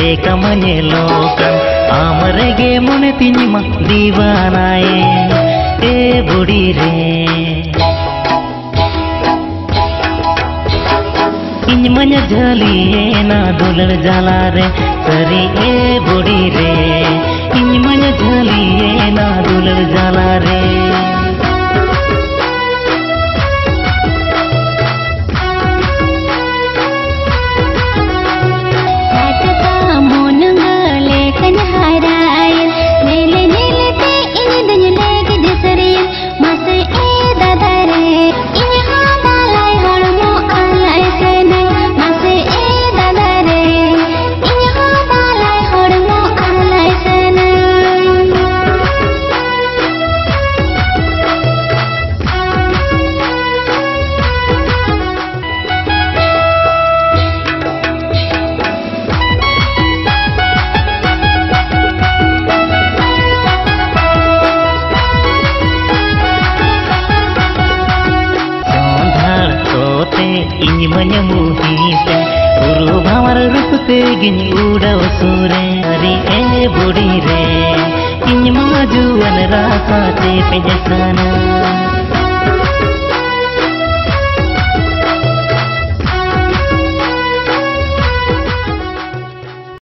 मरे कमने लोकन आमरे गे मुने तिनी मक दीवानाए, ए बुड़ी रे। इन मन झाली ये ना दुलन जाला रे सरी ए बुड़ी रे। इन मन झाली ये ना दुलन जाला रे। ginyi manya muhisa Uru bhamar rupte ginyi uda usure Ari e budi re Ginyi maju an rasa te pejasana